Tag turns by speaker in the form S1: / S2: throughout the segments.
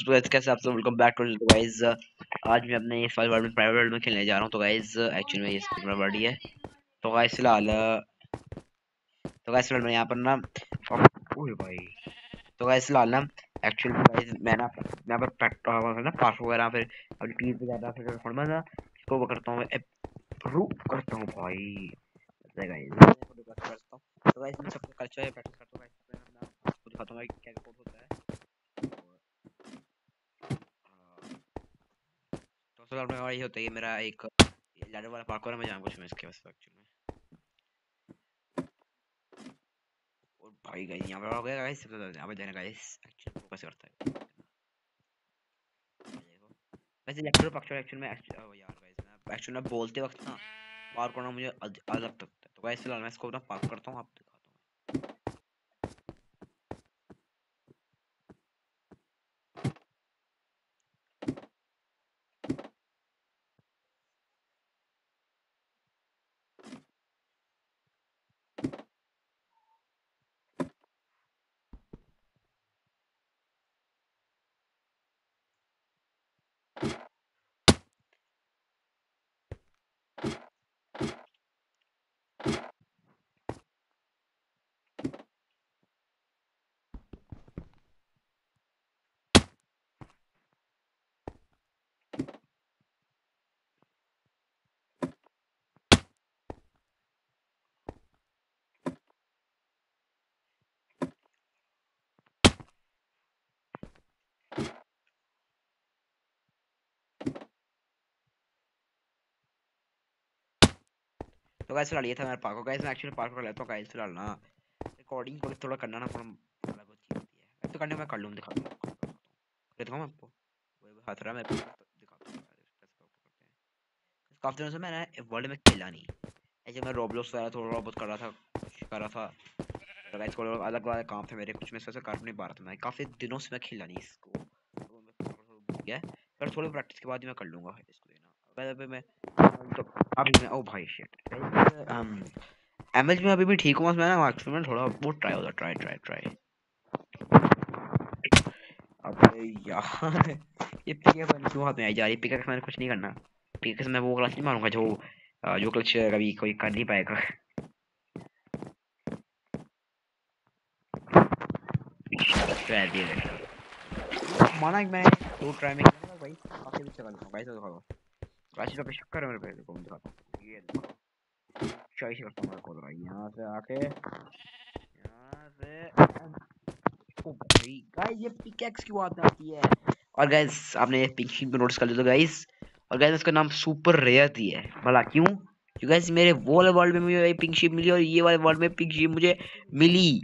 S1: तो गाइस कैसे आप सब? वेलकम बैक टू तो गाइस आज मैं अपने इस वर्ल्ड में प्राइवेट वर्ल्ड में खेलने जा रहा हूँ तो गाइस एक्चुअली में ये स्पीड वर्ड ही है। तो गाइस फ़िलहाल तो गाइस फ़िलहाल मैं यहाँ पर ना ओए भाई। तो गाइस फ़िलहाल ना एक्चुअली में गाइस मैं ना, मैं पर प्रैक्टिस ना पास वगैरह फिर अपनी टीम पे जाता, फिर थोड़ा ना, इसको वो करता हूँ प्रूव करता हूँ भाई। गाइस हूँ। तो गाइस मैं सबको कल्चर है प्रैक्टिस करता हूँ गाइस मैं आपको दिखाता हूँ क्या कोड होता है। सबसे पहले ये होता है मेरा एक लैडर वाला पार्कोर मैं जानूँगा कुछ इसके बस एक्चुअली में और भाई गाइस यहाँ पर हो गया गाइस सबसे पहले यहाँ पर जाना गाइस एक्चुअली फोकस करता है वैसे लैडर पार्कोर एक्चुअली में यार गाइस मैं एक्चुअली में बोलते वक्त ना पार्क करना मुझे अलग लगता है तो गाइस फ़िलहाल मैं इसको ना पार्क करता हूँ आप तो गाइस फ़िलहाल ये था मेरा पार्को। गाइस मैं एक्चुअली पार्को कर लेता हूँ गाइस फ़िलहाल ना रिकॉर्डिंग को थोड़ा करना ना थोड़ा अलग होती है। तो करने में कर लूँ दिखा दूँ दिखाऊँ मैं आपको वो हाथ रहा मैं दिखाता हूँ काफ़ी दिनों से मैंने वर्ल्ड में खेला नहीं। ऐसे मैं रोबलॉक्स वगैरह थोड़ा बहुत कर रहा था, कुछ कर रहा था। तो गाइस को अलग अलग काम थे मेरे, कुछ में से कर नहीं पा रहा था मैं। काफ़ी दिनों से मैं खेला नहीं इसको। तो मैं पर थोड़ी प्रैक्टिस के बाद ही मैं कर लूँगा इसको देना मैं तो अभी मैं ओ भाई शिट एमएच में अभी भी ठीक हूँ मैं ना एक्चुअली में थोड़ा वो ट्राई होता ट्राई ट्राई ट्राई अबे यार ये पिकअप क्यों हाथ में आई जा रही पिकअप मैंने कुछ नहीं करना. पिकअप मैं वो क्लच नहीं मारूँगा जो जो क्लच कभी कोई कर नहीं पाएगा. ट्राई दे माना मैं दो ट्राई में भाई काफ़ी अच्छा कर भाई तो दिखाओ. काशी का शक्कर है मेरे पे देखो मैं दिखाता ये देखो चॉइस करता हूँ खोल रहा यहाँ से आके यहाँ से ओ भाई गाइस ये पिकैक्स की बात आती है और गाइस आपने ये पिंक शीट नोटिस कर लिया तो गाइस और गाइस इसका नाम सुपर रेयर दी है भला क्यों क्योंकि गाइस मेरे वो वाले वर्ल्ड में मुझे पिंक शीप मिली और ये वाले वर्ल्ड में पिंक शीप मुझे मिली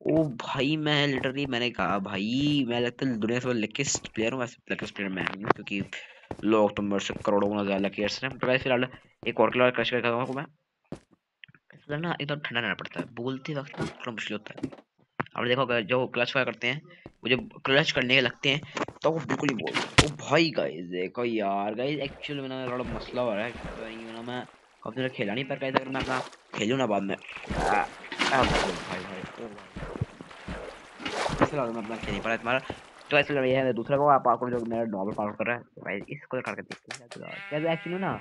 S1: ओ भाई मैं लिटरली मैंने कहा भाई मैं लगता है दुनिया से लकीस्ट प्लेयर हूँ वैसे लकीस्ट प्लेयर मैं हूँ क्योंकि लोग तो मेरे से करोड़ों गुना ज़्यादा लकी हैं तो गाइस फ़िलहाल एक और कलर क्रश करके हूँ मैं। इसलिए ना एकदम ठंडा रहना पड़ता है। बोलते वक्त थोड़ा मुश्किल होता है। और देखो जो क्लच फायर करते हैं, वो जब क्लच करने के लगते हैं तो वो बिल्कुल ही बोल ओ भाई गाइस देखो यार गाइस एक्चुअली में ना थोड़ा मसला हो रहा है। तो ये मैं काफ़ी देर खेला नहीं, पर गाइस अगर मैं अपना खेलूं ना बाद में। भाई भाई फ़िलहाल मैं अपना खेल नहीं पा रहा तुम्हारा तो ऐसे लड़ है, दूसरा को आप आपको जो मेरा नॉर्मल पावर कर रहा है तो भाई इसको करके देखते हैं, क्या एक्चुअली ना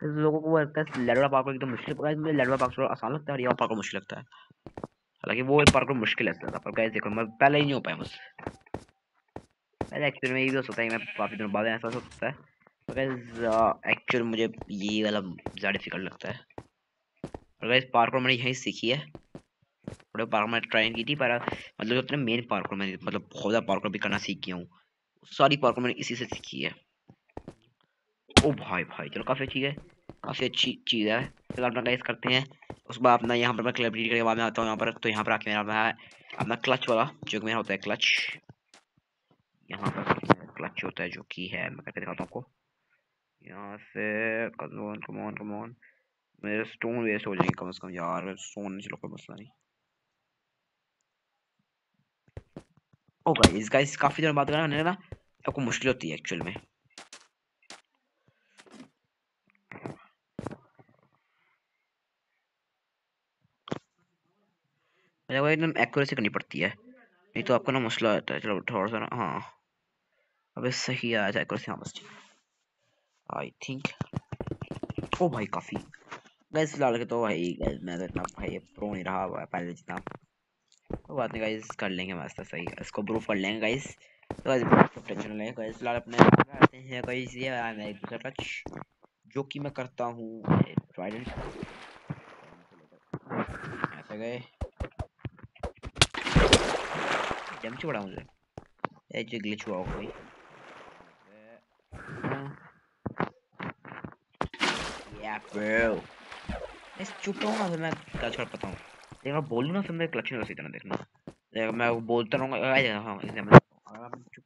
S1: लोगों को लगता है लड़वा पार्कोर एकदम मुश्किल पड़ा है लड़वा पार्कोर आसान लगता है और ये पार्कोर मुश्किल लगता है। हालाँकि वो पार्कोर मुश्किल लगता था पर गाइस देखो, मैं पहले ही नहीं हो पाया मुझसे पहले एक्चुअली में ये भी हो सकता है मैं काफ़ी दिनों बाद ऐसा हो सकता है तो गाइस एक्चुअली मुझे ये वाला ज़्यादा डिफ़िकल्ट लगता है। और गाइस पार्कोर मैंने यहीं सीखी है। थोड़े पार्क में ट्राई की थी, पर मतलब जो अपने मेन पार्क में मतलब बहुत ज़्यादा पार्क भी करना सीख गया हूँ। सारी पार्क मैंने इसी से सीखी है। ओ भाई भाई, चलो काफ़ी अच्छी है, काफ़ी अच्छी चीज़ है। चलो अपना गाइस करते हैं। उसके बाद अपना यहाँ पर मैं क्लब करके बाद में आता हूँ यहाँ पर तो यहाँ पर आके मेरा है अपना क्लच वाला, जो कि मेरा होता है क्लच यहाँ पर क्लच होता है जो कि है, मैं करके दिखाता हूँ आपको। यहाँ से come on come on come on मेरे स्टोन वेस्ट हो जाएँगे कम से कम यार स्टोन चलो कोई मसला नहीं। ओ गाइस गाइस काफ़ी देर बात करना ना आपको मुश्किल होती है एक्चुअल में मेरे को एकदम एक्यूरेसी करनी पड़ती है नहीं तो आपको ना मसला आता है चलो थोड़ा सा ना हाँ अबे सही आया जाए कर बस आई थिंक ओ भाई काफ़ी गैस फ़िलहाल के तो भाई गैस मैं तो इतना भाई प्रो नहीं रहा पहले जितना कोई बात नहीं गाइस कर लेंगे मस्त, सही इसको प्रूफ कर लेंगे गाइस तो गाइस टेंशन लेंगे गाइस फ़िलहाल अपने आते हैं गाइस ये मैं दूसरा टच जो कि मैं करता हूँ ट्राइडेंट ऐसे गए। डैमेज बड़ा मुझे? ये जो ग्लिच हुआ कोई या ब्रो इस चुप रहो ना मैं क्या छोड़ पाता हूँ। लेकिन मैं बोलूँ ना फिर मैं क्लच नहीं कर सकता ना देखना मैं बोलता रहूँगा हाँ अगर आप चुप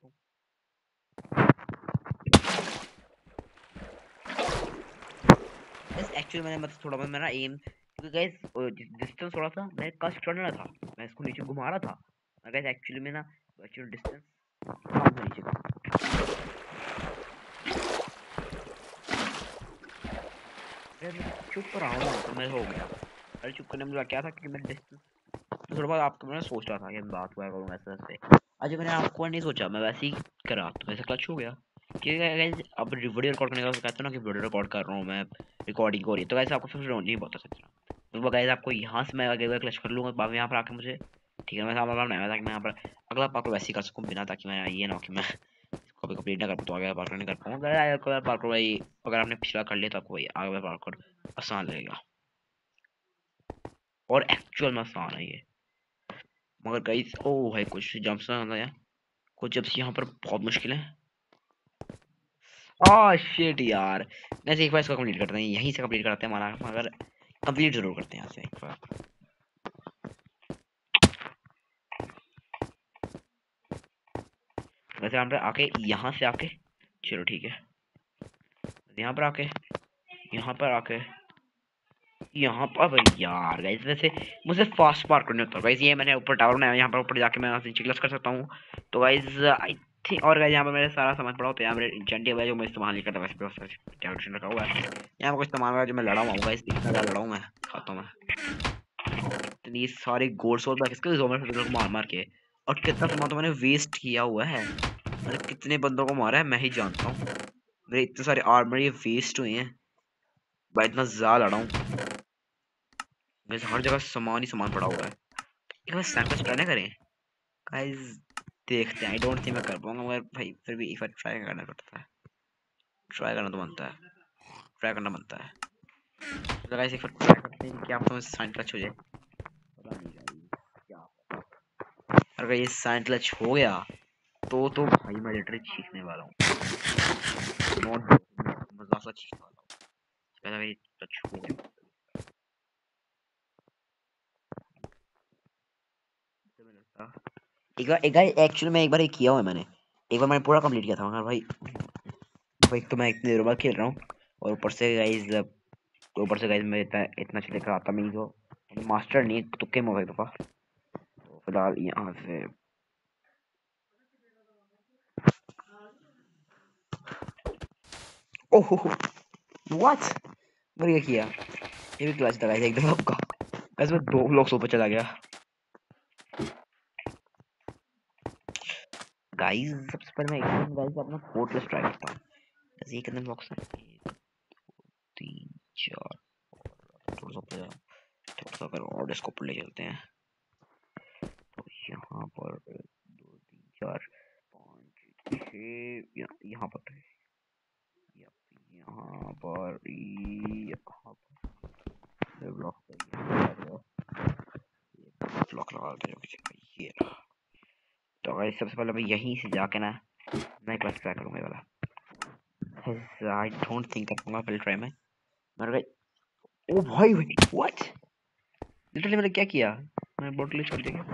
S1: एक्चुअली मैंने मतलब थोड़ा बहुत मेरा एम क्योंकि गाइस डिस्टेंस थोड़ा सा, मैं कस्ट करना था। मैं इसको नीचे घुमा रहा था। गाइस एक्चुअली में ना एक्चुअली डिस्टेंस कम था नीचे का। चुप रहा हूँ तो मैं हो गया। अरे चुप करने में क्या था कि मैं थोड़ा बहुत आपको मैं सोच रहा था कि मैं बात हुआ करूँगा ऐसे ऐसे। आज मैंने आपको नहीं सोचा, मैं वैसे ही करा तो वैसे क्लच हो गया। कि अब वीडियो रिकॉर्ड करने का कहते हो ना कि वीडियो रिकॉर्ड कर रहा हूँ मैं रिकॉर्डिंग हो रही है। तो वैसे आपको फिर नहीं बता सकता तो गाइस आपको यहाँ से मैं अगर क्लच कर लूँगा, बाद यहाँ पर आके मुझे ठीक है, मैं सामने बनाया ताकि मैं यहाँ पर अगला पार्क वैसे ही कर सकूँ बिना, ताकि मैं ये ना कि मैं कभी कंप्लीट ना कर पाऊँ आगे पार्क नहीं कर पाऊँ पार्क भाई अगर आपने पिछला कर लिया तो आपको भाई पार्क आसान लगेगा। और एक्चुअल में आसान है ये। मगर कई ओ भाई, कुछ जंप्स ना यार। कुछ जंप्स यहाँ पर बहुत मुश्किल है। ओह शिट यार। वैसे एक बार इसको कंप्लीट करते हैं। यहीं से कंप्लीट करते हैं माना मगर कंप्लीट ज़रूर करते हैं यहाँ से एक बार। वैसे यहाँ पे आके, यहाँ से आके, चलो ठीक है। यहाँ पर आके, यहाँ पर आके। यहाँ पर भाई यार गाइस वैसे मुझे फास्ट पार्क करने होता है। गाइस ये मैंने ऊपर टावर बनाया, यहाँ पर ऊपर जाके मैं यहाँ से चिकलस कर सकता हूँ। तो गाइस आई ठीक और गाइस यहाँ पर मेरे सारा सामान पड़ा होता है। यहाँ मेरे इंचेंटी है जो मैं इस्तेमाल नहीं करता वैसे बहुत कैलकुलेशन रखा हुआ है। यहाँ पर कुछ सामान है जो मैं लड़ा हुआ हूँ गाइस इतना ज़्यादा लड़ा हूँ मैं, खाता हूँ मैं। इतनी सारे गोल्ड सोल बैग इसके जोमर मार मार के, और कितना सामान तो मैंने वेस्ट किया हुआ है। मैंने कितने बंदों को मारा है, मैं ही जानता हूँ। मेरे इतने सारे आर्मर ये वेस्ट हुए हैं। भाई इतना ज़्यादा लड़ा हूँ। वैसे हर जगह सामान ही सामान पड़ा हुआ है। एक बार सैंपल्स ट्राई करें। गाइस देखते हैं। आई डोंट थिंक मैं कर पाऊँगा, मगर भाई, फिर भी एक बार ट्राई करना पड़ता है। ट्राई करना तो बनता है। ट्राई करना बनता है। तो गाइस एक बार ट्राई करते हैं कि आप तो साइन टच हो जाए। अगर ये साइन टच हो। गया तो तो भाई मैं लिटरली चीखने वाला हूँ। नॉट मज़ा सा चीखने वाला हूँ। पहले टच हो गया। एक बार, एक एक्चुअली मैं एक बार एक किया हुआ है मैंने। एक बार मैंने पूरा कंप्लीट किया था। मगर भाई। भाई तो मैं इतनी देर बाद खेल रहा हूँ। और ऊपर से गाइज़ ऊपर से गाइज़ मैं इतना इतना चले का आता नहीं तो मास्टर नहीं तुक्के में भाई दफ़ा तो फ़िलहाल यहाँ से। ओह व्हाट मैंने क्या ये भी क्लास था गाइस एक दफ़ा आपका। मैं दो ब्लॉक्स ऊपर चला गया। गाइस सबसे पहले मैं एक गाइस अपना फोर्टलेस ट्राई करता हूँ जैसे ये कितने ब्लॉक्स हैं एक तीन, चार, थोड़ा सा ऊपर थोड़ा सा अगर और इसको ऊपर ले चलते हैं। तो यहाँ पर एक दो, तीन, चार, पाँच छः यहाँ पर यहाँ पर यहाँ पर ब्लॉक ब्लॉक लगा के ये रहा अगर सबसे पहले मैं यहीं से जाके ना, मैं क्लास ट्राई करूँगा वाला। आई डोंट थिंक कर पाऊँगा पहले ट्राई में। मर गई ओ भाई भाई व्हाट लिटरली मैंने क्या किया? मैं बोतल छोड़ दिया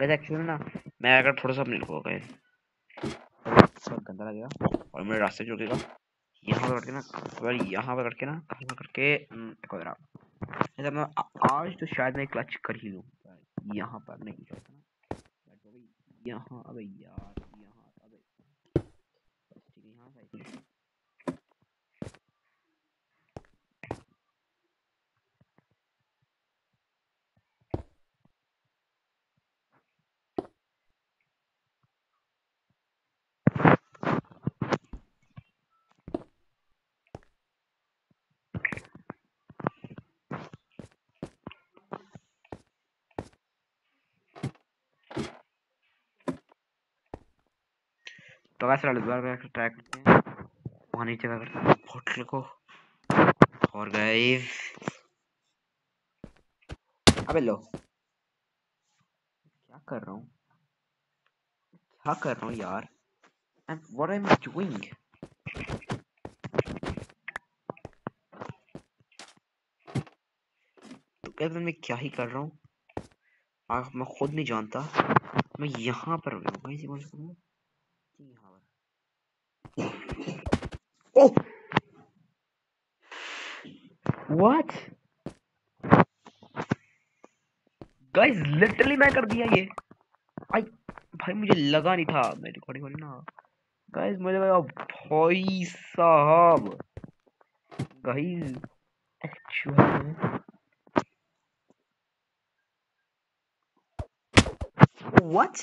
S1: वैसे एक्चुअली ना, मैं अगर थोड़ा सा अपने को गए गंदा लगेगा, और मेरे रास्ते जो रुकेगा यहाँ पर करके ना अगर यहाँ पर करके ना कहाँ करके जैसे मैं आज तो शायद मैं क्लच कर ही लूँ यहाँ पर नहीं यहाँ अबे यार यहाँ अबे ठीक है यहाँ तो कैसे दोबारा ट्राई करते हैं। वहाँ नीचे का करते हैं। होटल को। और गाइस अबे लो। क्या कर रहा हूँ? क्या कर रहा हूँ यार? And what I am doing तो मैं क्या ही कर रहा हूँ? मैं खुद नहीं जानता। मैं यहाँ पर हूँ कहीं से बोल सकता हूँ यहाँ ओह व्हाट गाइस लिटरली मैं कर दिया ये। आई भाई मुझे लगा नहीं था। मैं रिकॉर्डिंग वाली ना। गाइस मुझे लगा, भाई साहब। गाइस एक्चुअली व्हाट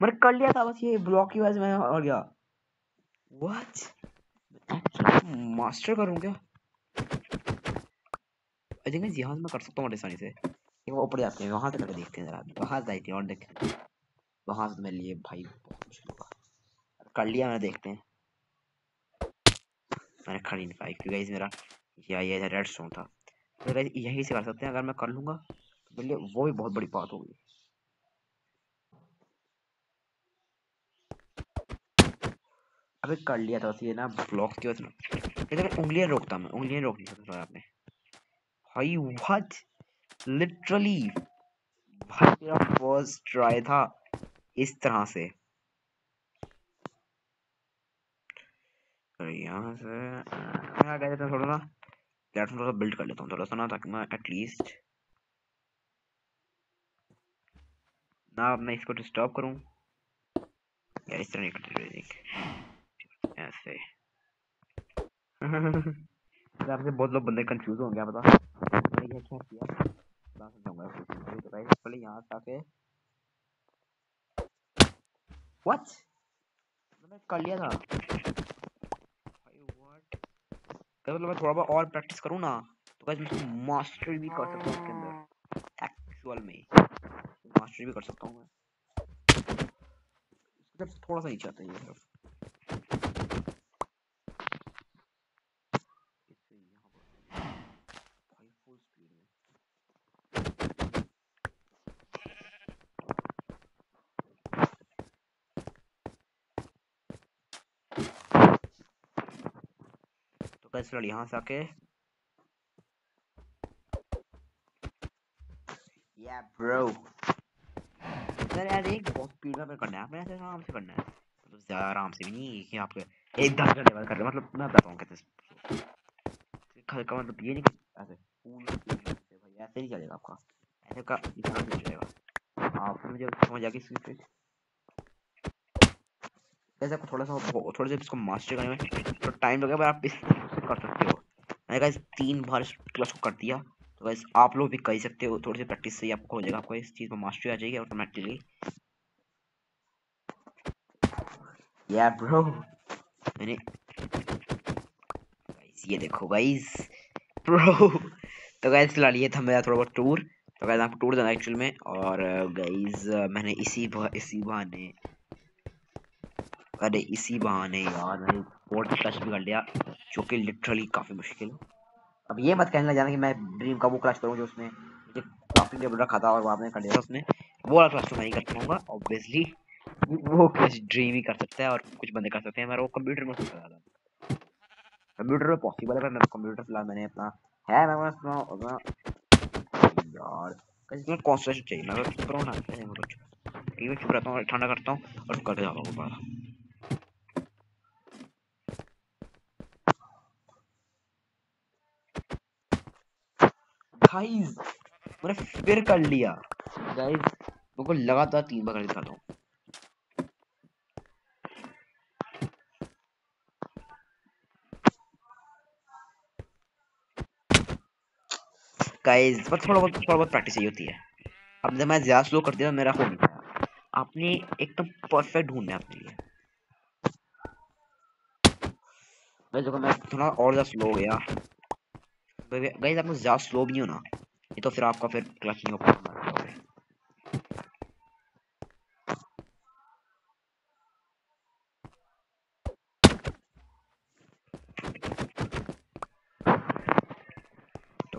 S1: मैंने कर लिया था, बस ये ब्लॉक की वजह से मैं और गया व्हाट मास्टर करूँ क्या? आई थिंक यहाँ से मैं कर सकता हूँ आसानी से। वो ऊपर जाते हैं, वहाँ से करके देखते हैं जरा। वहाँ जाते हैं और देखते हैं। वहाँ से मेरे लिए भाई बहुत मुश्किल होगा। कर लिया मैंने, देखते हैं। मैंने खड़ी नहीं पाई, क्योंकि मेरा या ये रेड स्टोन था। तो यहीं से कर सकते हैं। अगर मैं कर लूँगा तो मेरे लिए वो भी बहुत बड़ी बात होगी अबे कर लिया था ये ना ब्लॉक की वजह से ना उंगलियाँ रोकता मैं, उंगलियाँ रोक नहीं सकता आपने। भाई व्हाट लिटरली भाई, मेरा फ़र्स्ट ट्राई था इस तरह से। यहाँ से मैं क्या कहते हैं थोड़ा ना प्लेटफॉर्म थोड़ा बिल्ड कर लेता हूँ, थोड़ा सा ना, ताकि मैं एटलीस्ट ना मैं इसको डिस्टर्ब करूँ। या इस तरह नहीं करते ऐसे। आपसे बहुत लोग बंदे कंफ्यूज होंगे पता मैंने ये क्या किया? समझाऊँगा तो गाइस पहले यहाँ से आके। व्हाट मैंने कर लिया था। भाई व्हाट मतलब मैं थोड़ा बहुत और प्रैक्टिस करूँ ना तो गाइस मैं मास्टर भी कर सकता हूँ इसके अंदर। एक्चुअल में। मास्टर भी कर सकता हूँ मैं। थोड़ा सा नीचे आता है ये गाइस फ़िलहाल यहाँ से आके या ब्रो सर यार, एक बहुत स्पीड में करना है। ऐसे आराम से करना है। मतलब ज़्यादा आराम से भी नहीं कि कर रहे मतलब मैं बताता हूँ कैसे का मतलब ये नहीं ऐसे ऐसे नहीं चलेगा आपका। ऐसे का नहीं चलेगा। आप मुझे समझ आ गई वैसे आपको थोड़ा सा थोड़ा सा इसको मास्टर करने में तो टाइम लगेगा आप इस कर सकते हो। मैंने गाइस तीन बार क्लास को कर दिया तो गाइस आप लोग भी कर सकते हो, थोड़ी सी प्रैक्टिस से ही आपको हो जाएगा, आपको इस चीज़ में मास्टरी आ जाएगी ऑटोमेटिकली या ब्रो मैंने गाइस ये देखो गाइस ब्रो तो गाइस फ़िलहाल ये था मेरा थोड़ा बहुत टूर तो गाइस आपको टूर देना एक्चुअल में, और गाइस मैंने इसी इसी बहाने अरे इसी बहाने यार, मैंने फोर्थ क्लच भी कर लिया, जो कि लिटरली काफ़ी मुश्किल अब ये मत कहना जाना कि मैं ड्रीम का वो क्लच करूँ जो उसमें मुझे काफ़ी टेबल रखा था और वहाँ कर लिया उसने। वो वाला क्लच तो मैं नहीं कर पाऊँगा ऑब्वियसली वो क्लच ड्रीम ही कर सकता है और कुछ बंदे कर सकते हैं मेरा वो कंप्यूटर में सकता था कंप्यूटर में पॉसिबल है, पर मैं कंप्यूटर फ़िलहाल मैंने अपना है, मैं अपना यार कॉन्सेंट्रेशन चाहिए, मैं चुप रहा हूँ ना चुप रहता हूँ ठंडा करता हूँ और करके जाता हूँ ऊपर गाइस मैंने फिर कर लिया। गाइस मेरे को लगातार तीन बार कर हूँ। गाइस बस थोड़ा बहुत थोड़ा बहुत प्रैक्टिस चाहिए होती है। अब जब मैं ज़्यादा स्लो कर दिया मेरा हो नहीं आपने एकदम परफेक्ट ढूंढना है अपने लिए। मैं देखो, मैं थोड़ा और ज़्यादा स्लो हो गया। गाइस आपको ज़्यादा स्लो भी नहीं होना ये तो फिर आपका फिर क्लच नहीं हो पाएगा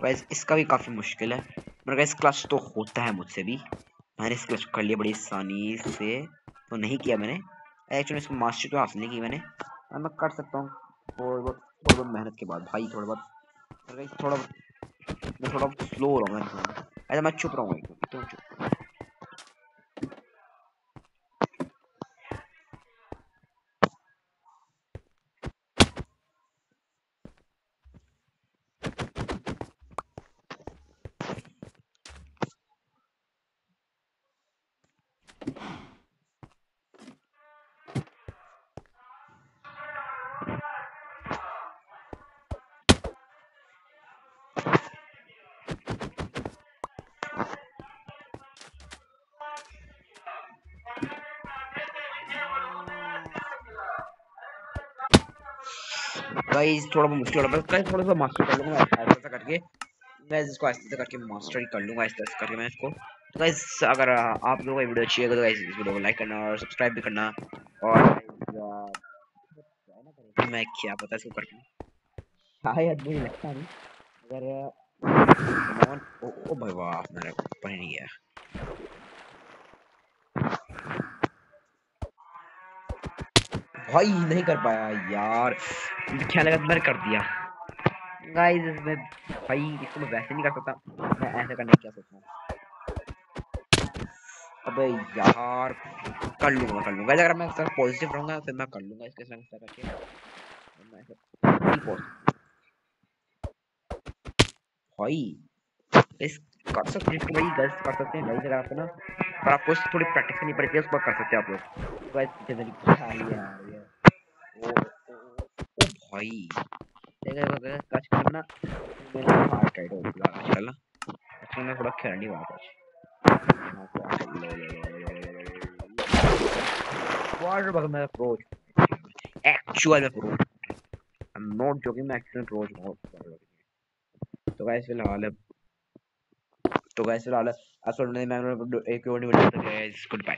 S1: गाइस तो इसका भी काफ़ी मुश्किल है। पर गाइस क्लच तो होता है मुझसे भी। मैंने इस क्लच कर लिया बड़ी आसानी से। तो नहीं किया मैंने। एक्चुअली इसको मास्टर तो हासिल नहीं की मैंने। मैं कर सकता हूँ। थोड़ी बहुत मेहनत के बाद। भाई, थोड़ा बहुत थोड़ा मैं थोड़ा स्लो हो रहा हूँ ऐसा मैं चुप रहूँगा तो चुप गाइस थोड़ा बहुत मुश्किल हो रहा है गाइस थोड़ा सा मास्टर कर लूँगा ऐसा ऐसा करके। मैं इसको ऐसे ऐसे करके मास्टर ही कर लूँगा ऐसे ऐसे करके मैं इसको। तो गाइस अगर आप लोगों को वीडियो अच्छी लगे तो गाइस इस वीडियो को लाइक करना और सब्सक्राइब भी करना। और मैं क्या पता इसको करके शायद मुझे लगता नहीं। अगर ओ, ओ भाई वाह मेरा ऊपर नहीं गया भाई नहीं कर पाया यार। क्या लगा मैंने कर दिया। गाइस इसमें भाई, इसको मैं वैसे नहीं कर सकता। मैं ऐसे करने क्या सोच रहा अबे यार, कर लूँगा कर लूँगा। अगर मैं सर पॉजिटिव रहूँगा, फिर मैं कर लूँगा इसके संग करके मैं ऐसे भाई, इस कर सकते हैं भाई गलत कर सकते हैं, गलत आपको ना। पर आपको थोड़ी प्रैक्टिस करनी पड़ेगी, उसको कर सकते हैं आप लोग तो गाइस जनरली क्या है यार ओ ओ भाई। देखा देखा कच करना मेरा हार्ट टाइट हो गया आजकल ना। अच्छा मैं थोड़ा खेलने आज वाटर बग मैं प्रो एक्चुअल में pro I am not joking मैं एक्चुअल प्रो बहुत तो गाइस फ़िलहाल तो गाइस फ़िलहाल आज मैं एक और वीडियो तक गाइस गुड बाय